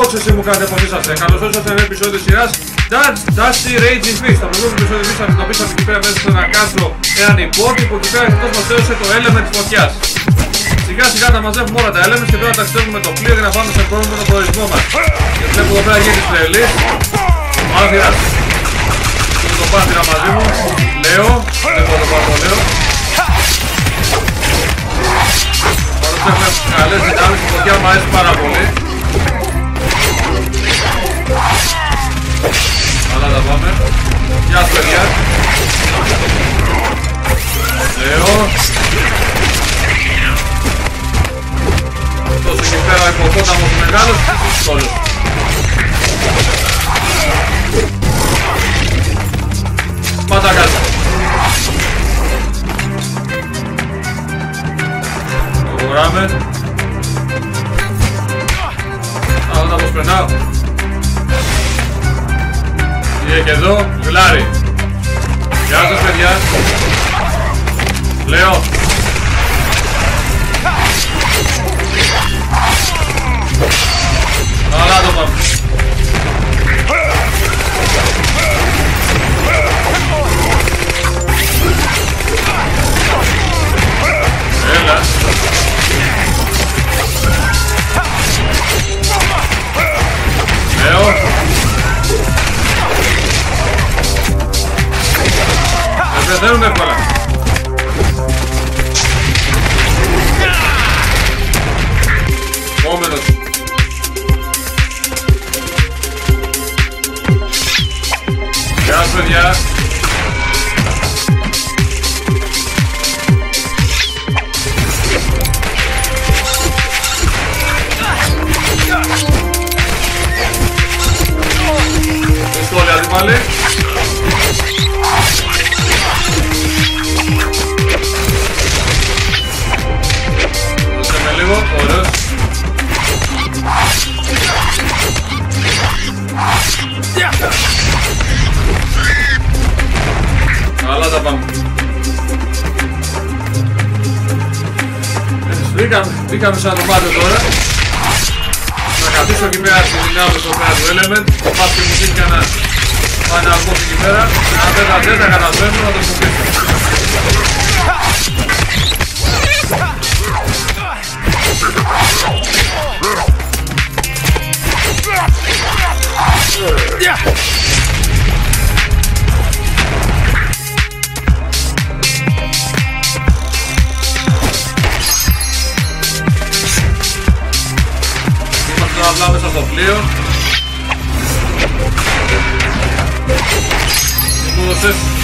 Xbox εσύ μου κάνετε πως είσαστε. Καλώς ήρθατε σε ένα επεισόδιο της σειράς Dusty Raging Beast. Το προηγούμενο επεισόδιο εμείς αντιμετωπίσαμε εκεί πέρα μέσα σε ένα κάτσο έναν υπότι που εκεί πέρα εκτός μας έδωσε το element της φωτιάς. Σιγά σιγά τα μαζεύουμε όλα τα elements και τώρα τα στέλνουμε με το πλοίο για να πάμε στον επόμενο προορισμό μας. Και βλέπω εδώ πέρα γίνει playlist. Άθυρας. Είναι το πάθυρα μαζί μου. Λέω. Δεν μπορώ να το πάρω το λέω. Παρότι έχουμε καλές δυνάμεις, η φωτιά μου αρέσει πάρα πολύ. Γεια σου παιδιά. Λέω. Αυτός εκεί πέρα ο υποπόταμος μεγάλος και δύσκολος. Πάτα κάτω. Προχωράμε. Α, δεν θα πως περνάω. Είναι και εδώ, γλάρι. Γεια σας παιδιά. Λέω. Καλά το πάμε. Έλα. Λέω. Δεν πεθαίνουν εύκολα. Marshall,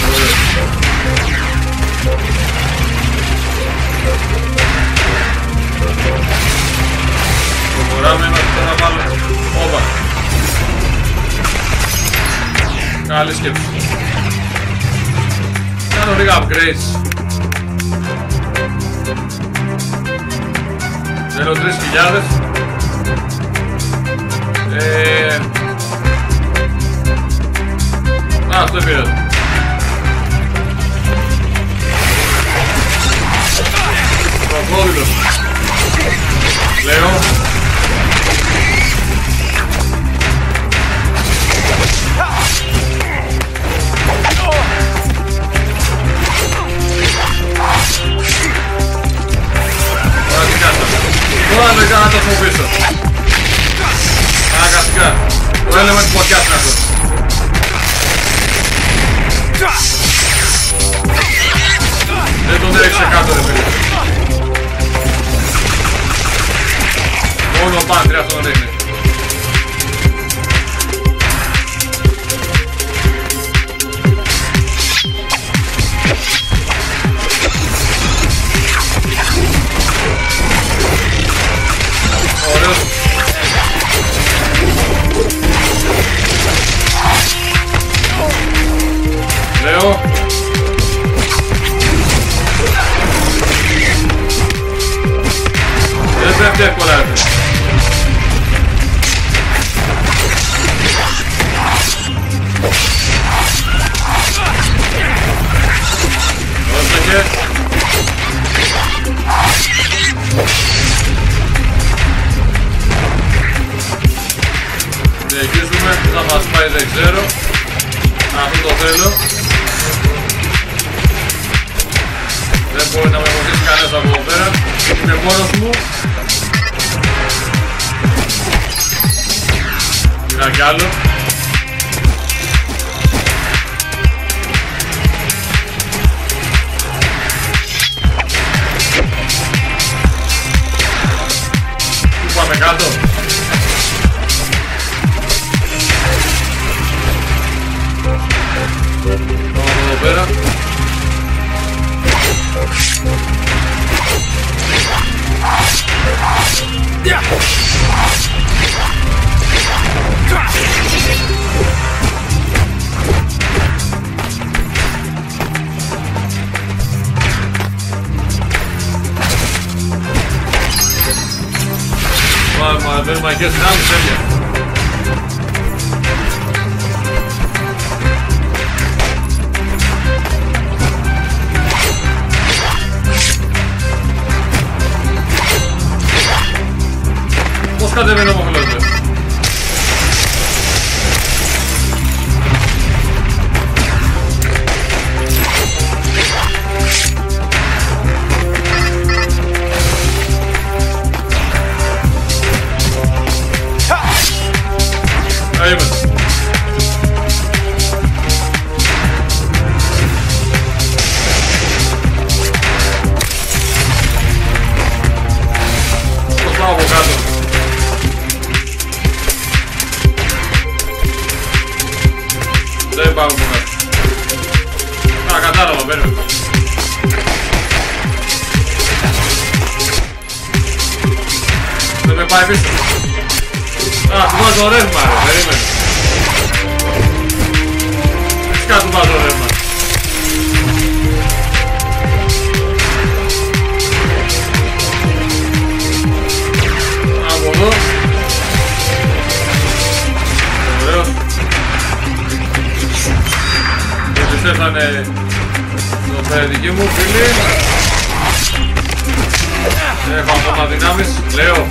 δώσες. Προχωράμε, είμαστε τώρα βάλω. Όπα. Καλή σκέψη. Κάνω λίγα upgrades. Θέλω 3.000. Ε... Α, αυτό πήρα. Κροκόδιλος. Λέω. Τώρα τι κάτσα. Τώρα; Δεν κάνω να το φοβήσω. Αναγκαστικά. Το έλεγα της φωτιάς είναι αυτό. Δεν τον έριξε κάτω ρε παιδί. Uno, patria, sobre молодец, да, Мишель? Busca de Venom. Επιστρέφανε το παιδική μου φίλοι. Έχω ακόμα δυνάμεις, λέω.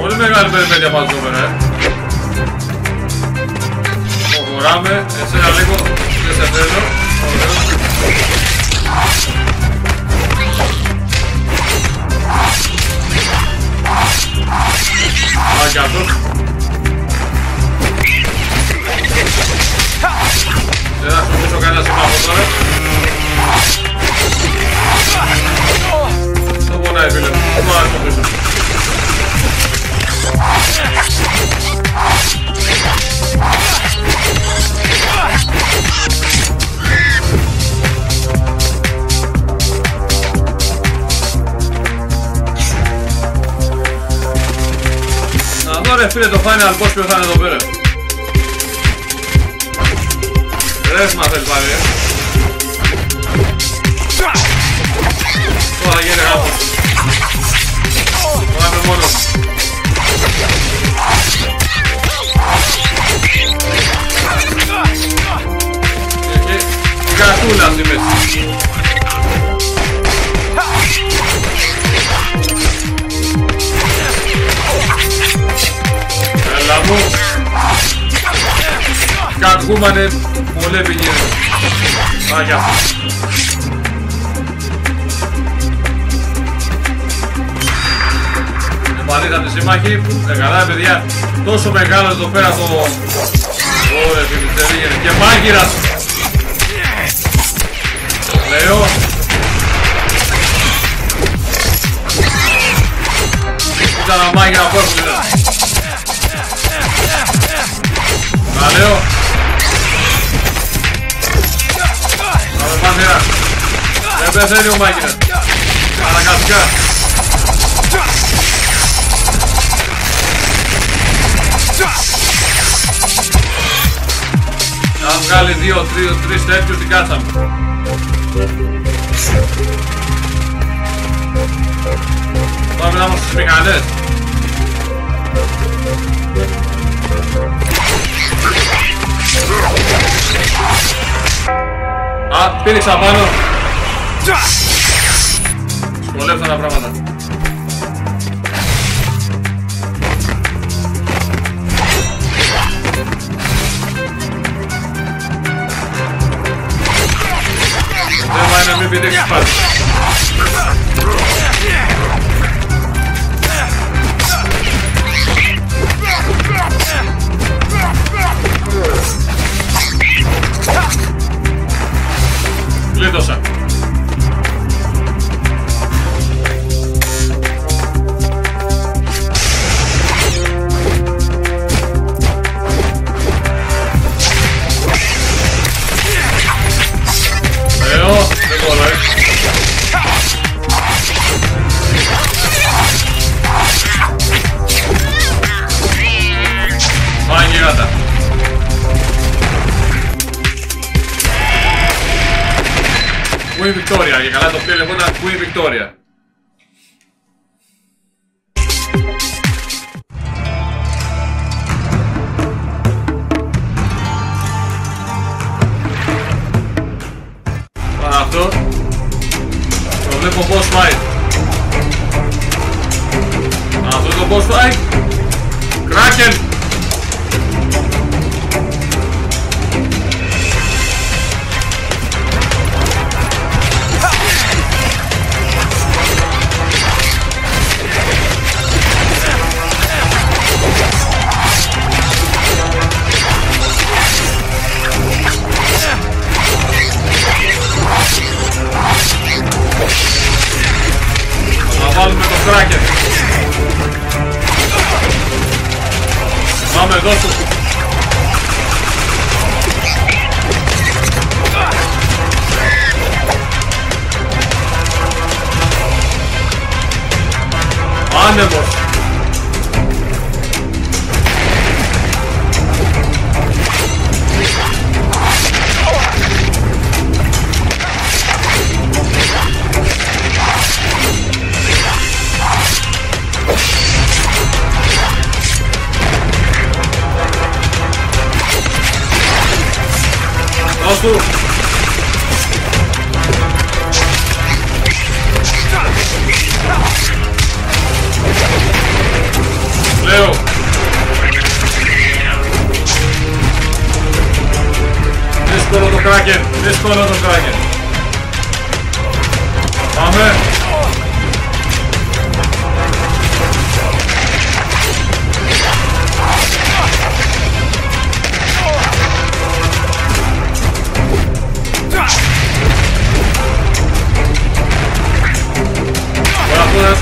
Πολύ μεγάλη περιπέτεια πάνω εδώ πέρα, ε. Προχωράμε, εσένα λίγο, δεν σε θέλω. Ωραίο. Α, κι αυτός. Δεν θα χρησιμοποιήσω κανένα σήμα από τώρα. Δεν πονάει φίλε μου, δεν μπορώ να χρησιμοποιήσω. Να δω ρε φίλε το final boss ποιο θα είναι εδώ πέρα. Ρεύμα θέλει πάλι, ε. Τώρα γίνει γράφος. Τώρα είμαι μόνος. Και κατούλα στη μέση. Έλα μου. Κακούμανε πολλέ πηγαίνουν. Α, γεια. Πατήσατε σύμμαχοι. Ε, καλά παιδιά. Τόσο μεγάλος εδώ πέρα το... Ωραία φίλοι, και μάγειρας. Λέω. Ήταν ένα μάγειρα από έρχονται. Τα λέω. Πάμε πάνθυρα. Δεν πεθαίνει ο μάγειρας. Αναγκαστικά. Αν βγάλει δύο, τρεις, τρεις τέτοιους την κάτσαμε. Πάμε να είμαστε στις μηχανές. Α, πήριξα πάνω. Σκολεύσαν τα πράγματα. Δεν να μην πηδήξεις πάλι. Γλίτωσα.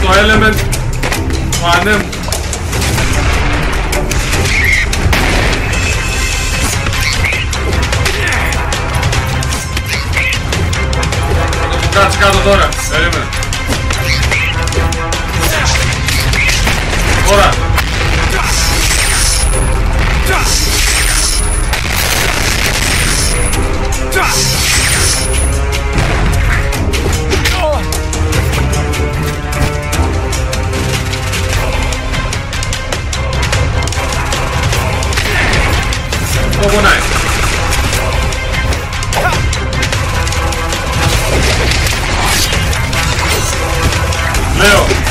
Το element του ανέμου. Θα το κάτσει κάτω τώρα. Περίμενε. Τώρα. Το πονάει. Λέω. Μας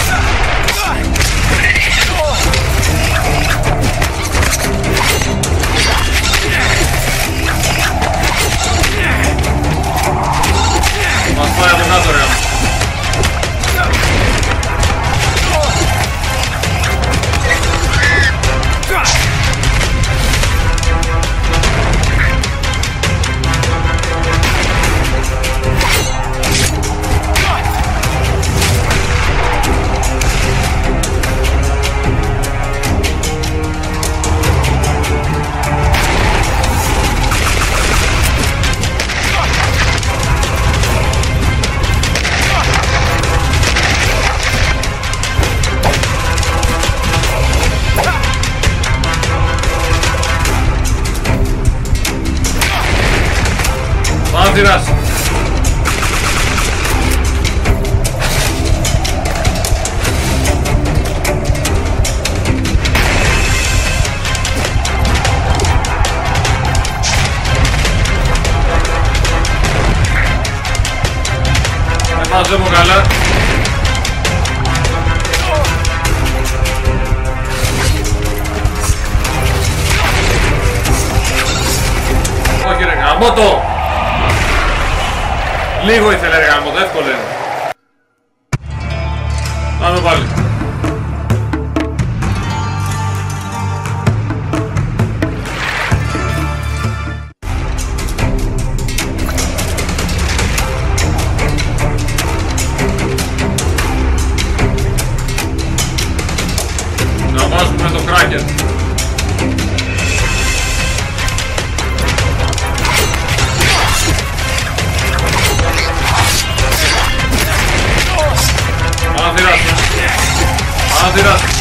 얘들아.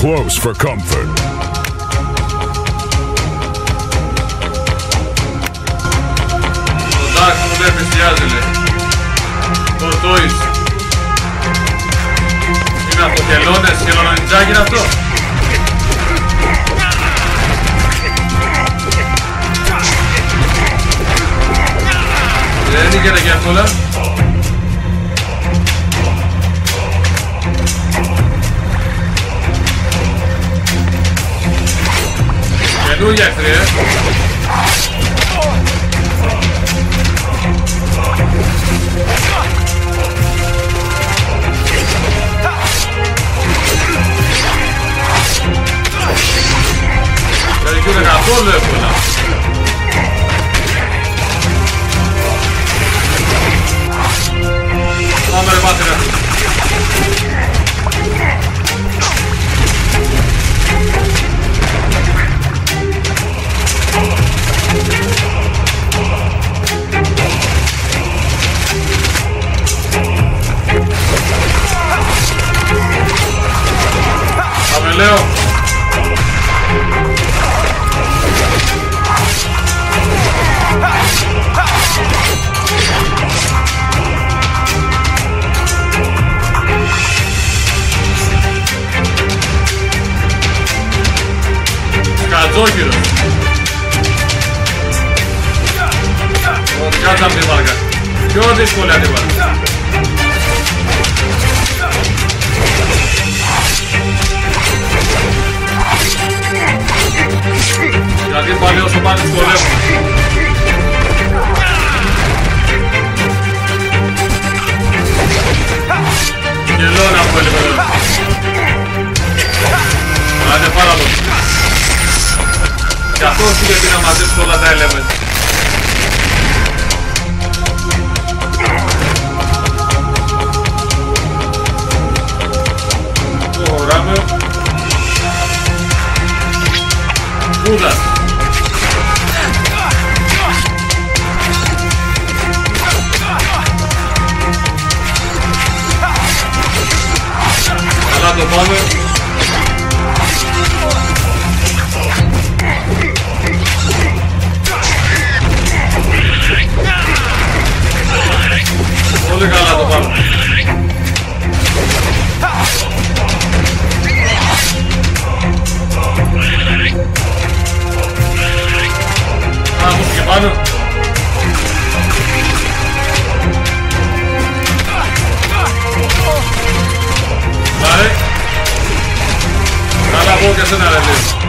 Close for comfort. ουρλιάζει λέει. Τορτόις. Είναι αυτό χελώνες, χελωνονιτζάκι είναι αυτό. Δεν είναι και εύκολα. Καινούργια εχθρή, ε. Δεν δικαιούνται καθόλου εύκολα. Πάμε ρε πάτρε. Πάμε λέω. Κατζόχυρος. Κάτσα από τη βάρκα. Πιο δύσκολη αντίβαρα. Γιατί πάλι όσο πάνε δυσκολεύουν. Γελώ να πούμε λίγο εδώ. Άντε πάρα πολύ. Κι αυτός γιατί να μαζέψει όλα τα elements. Προχωράμε. Κούδας. Καλά το πάμε. Πολύ καλά το πάμε. Πάμε και πάνω. Πάρε. Καλά πω και εσένα ρε λέει.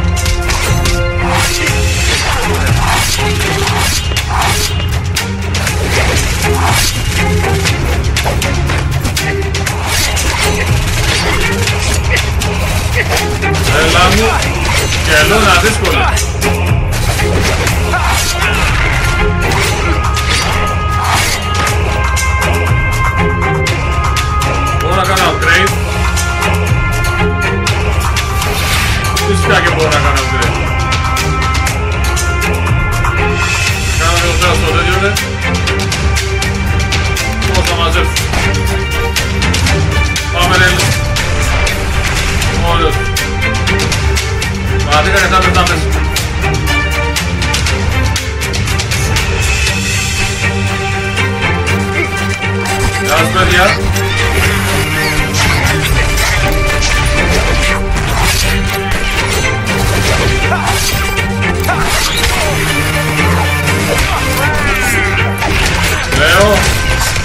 Έλα μου. Κελώνα δύσκολα. Μπορώ να κάνω upgrade. Φυσικά και μπορώ να κάνω upgrade. Κάνω λίγο πέρα στο τέτοιο, ρε. Πώς θα μαζέψω. Πάμε, ρε. Όλος. Μα Well...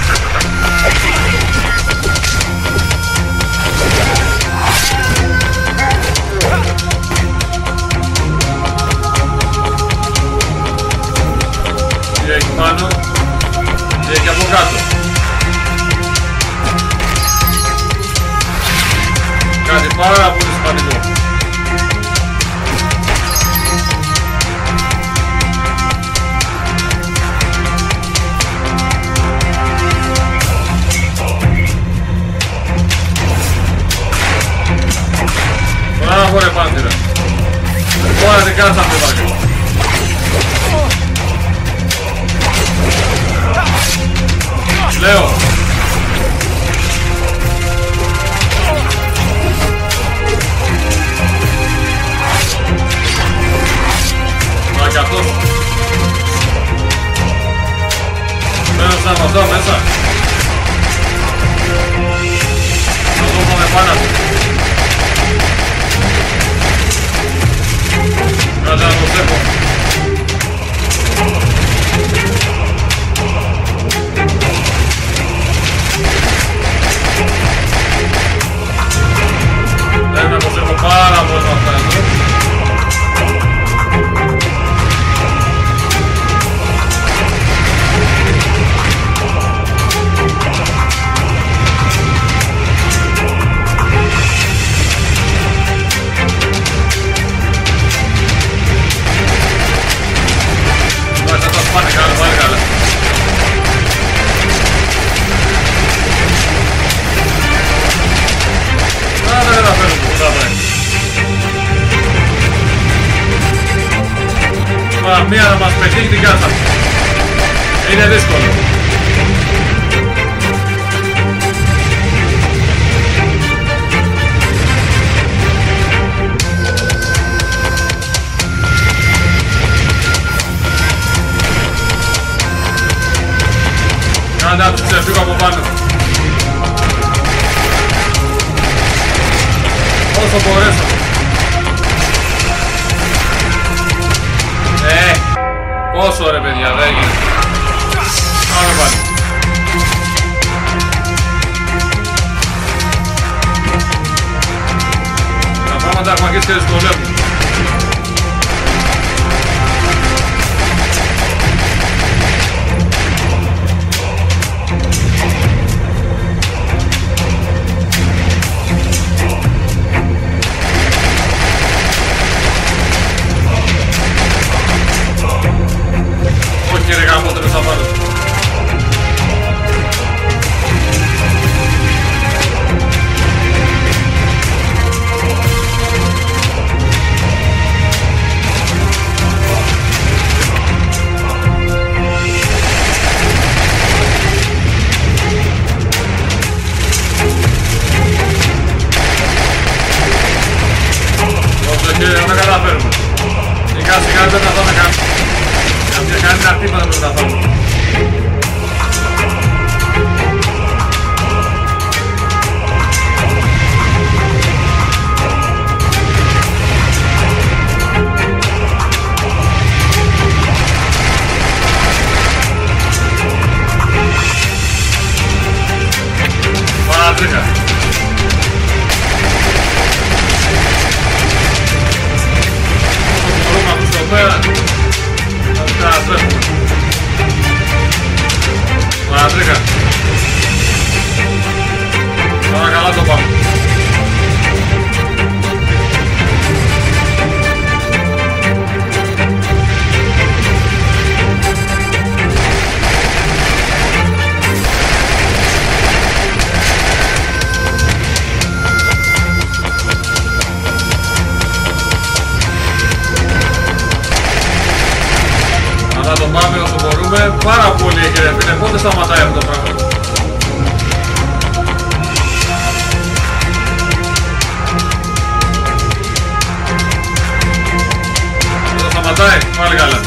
Ωραία, πάλι καλά.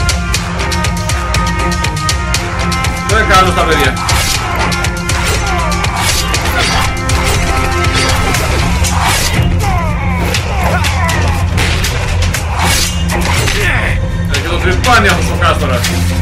Δεν κάνω στα παιδιά. Έχει το τρυπάνι αυτός ο κάστορας.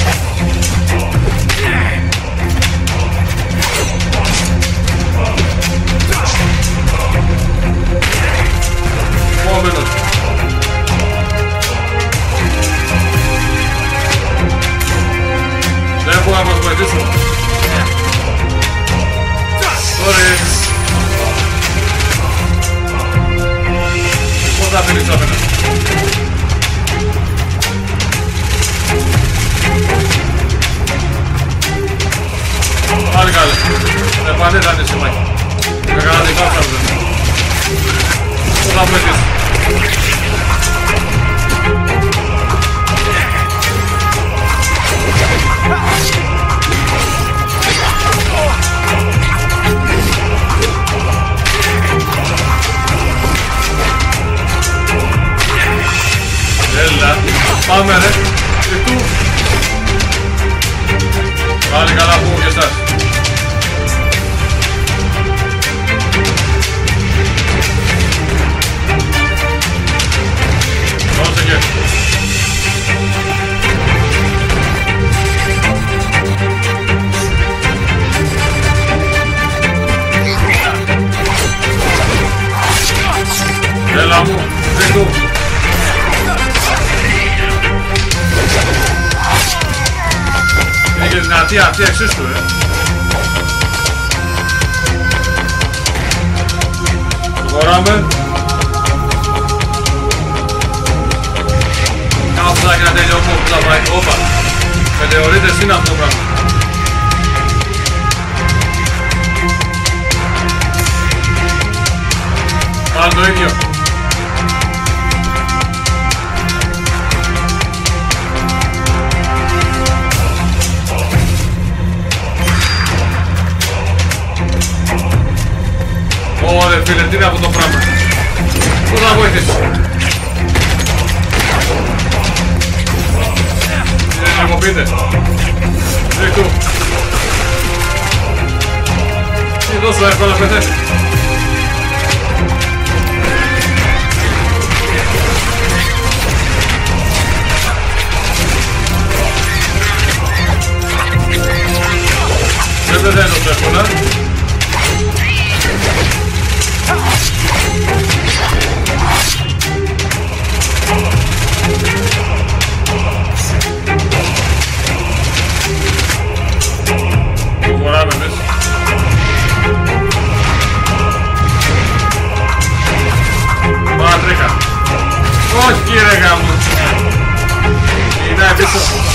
Normalnie dane trzymaj. Wygrany kostar. Co tam będzie? Έλα, πάμε ρε, και του. Πάλι καλά που και εσάς. Έλα μου, δείχνου. Είναι και δυνατή αυτή εξίσου, ε. Προχωράμε. Κάπου θα και να τελειώνουμε που θα πάει. Όπα. Μετεωρίτες είναι αυτό το πράγμα; Πάλι το ίδιο. Φίλε, τι είναι αυτό το πράγμα. Πού θα βοηθήσεις; Είναι λίγο πείτε. Ρίχτου. Είναι τόσο εύκολα πεθαίνει. Δεν πεθαίνει τόσο εύκολα. Όχι ρε γάμο. Είναι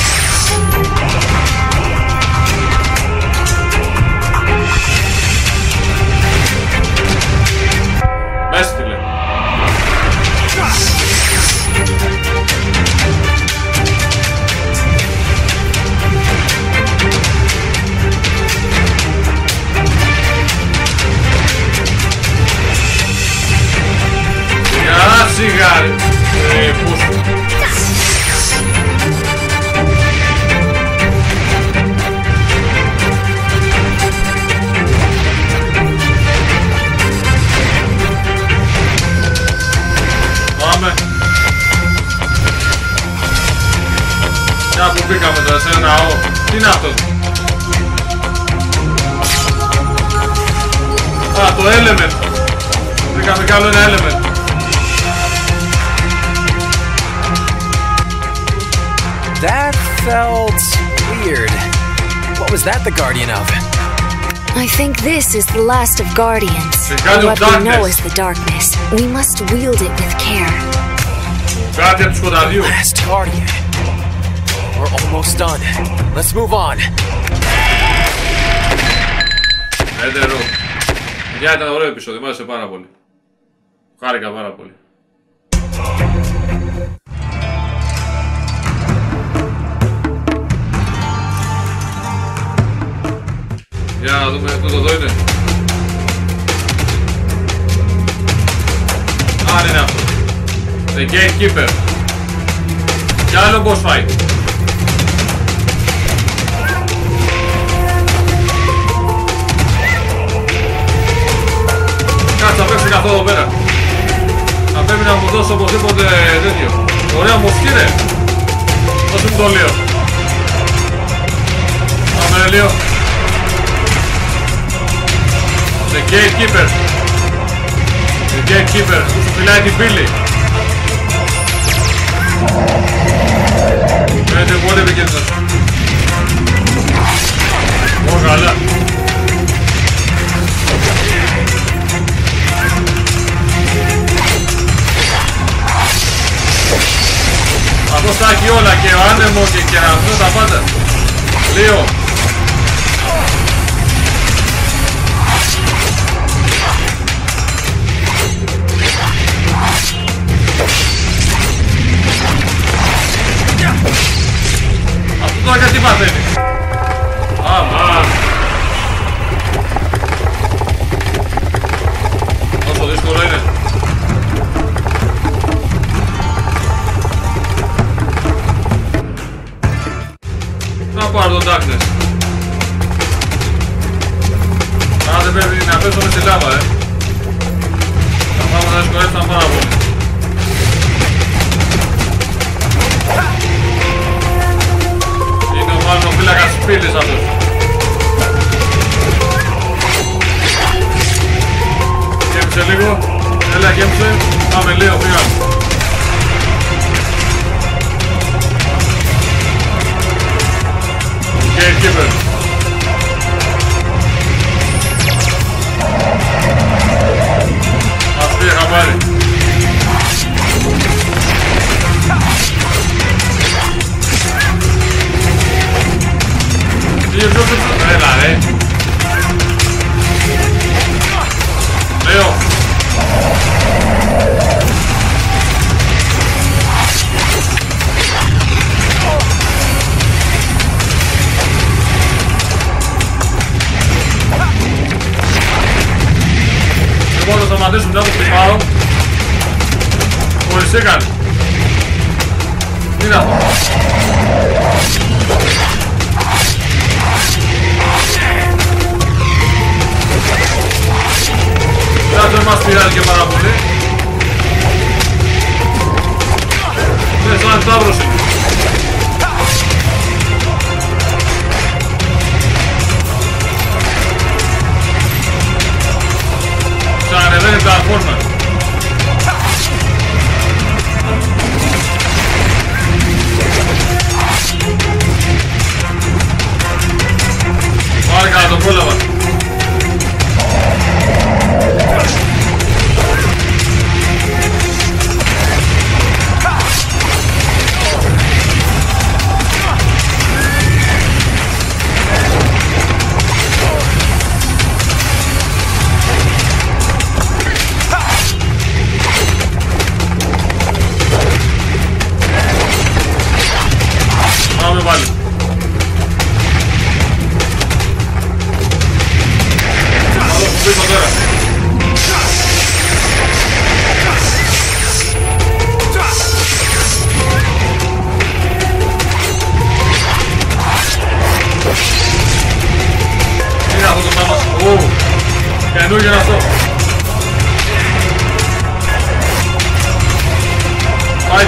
was that the guardian of? I think this is the last of Guardians. The God or of what we know Darkness. as the Darkness. We must wield it with care. Κάτι του σκοταδιού. Last guardian. We're almost done. Let's move on. Έντερο. Για ήταν ωραίο επεισόδιο, μου άρεσε πάρα πολύ. Χάρηκα πάρα πολύ. Να δούμε, τούτο εδώ είναι. Αν είναι αυτό. The Gatekeeper. Κι άλλο boss fight. Κάτσε, θα παίξει καθόλου εδώ πέρα. Θα πρέπει να μου δώσει οπωσδήποτε τέτοιο. Ωραία μοσκή ρε. Δώσε μου το λίγο. Πάμε ρε λίγο. The Gatekeeper. The Gatekeeper που σου φυλάει την πύλη. Φαίνεται πολύ επικίνδυνος. Ω, καλά. Αυτός τα έχει όλα και ο άνεμος και και αυτό τα πάντα. Λίγο. Αυτό τώρα γιατί παθαίνει. Αμάν. Όσο δύσκολο είναι. Να πάρω τον Darkness.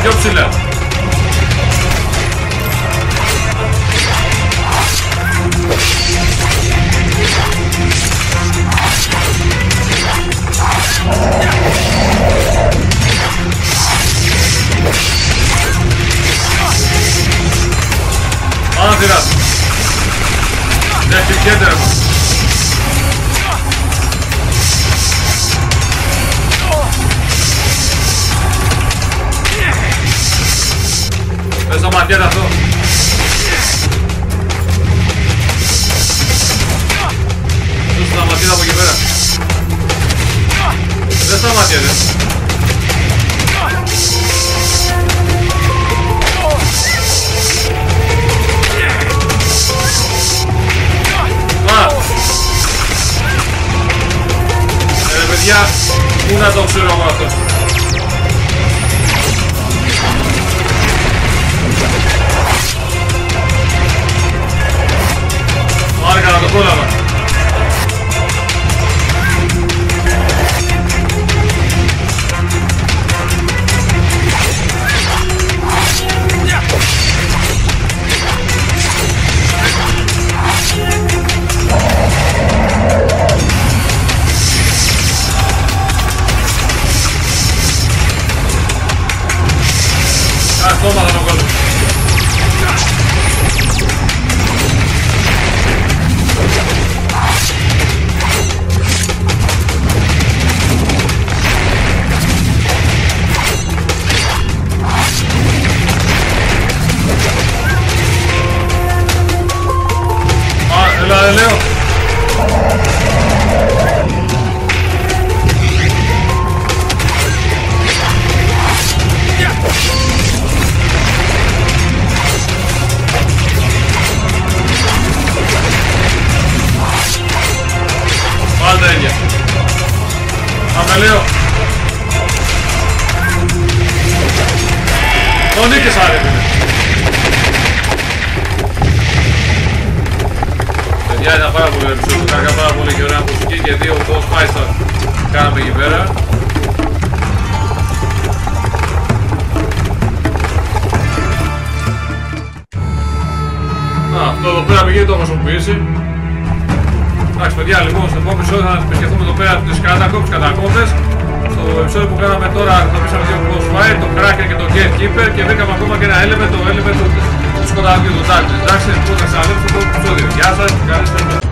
Πάει πιο Δεν επόμενο επεισόδιο θα επισκεφθούμε εδώ πέρα τις Catacombs, κατακόμπες. Στο επεισόδιο που κάναμε τώρα αντιμετωπίσαμε δύο boss fight, το Kraken και το Gatekeeper και βρήκαμε ακόμα και ένα element, το element τους σκοτάδου τους Darkness. Εντάξει, λοιπόν, θα σας ανέβω στο επόμενο επεισόδιο. Γεια σας, καλή συνέχεια.